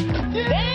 Yeah.